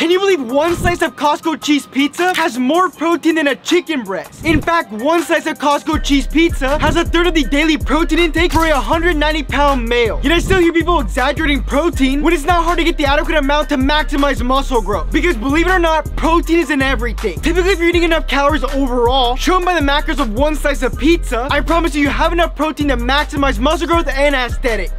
Can you believe one slice of Costco cheese pizza has more protein than a chicken breast? In fact, one slice of Costco cheese pizza has a third of the daily protein intake for a 190 pound male. Yet I still hear people exaggerating protein when it's not hard to get the adequate amount to maximize muscle growth. Because believe it or not, protein isn't everything. Typically, if you're eating enough calories overall, shown by the macros of one slice of pizza, I promise you, you have enough protein to maximize muscle growth and aesthetics.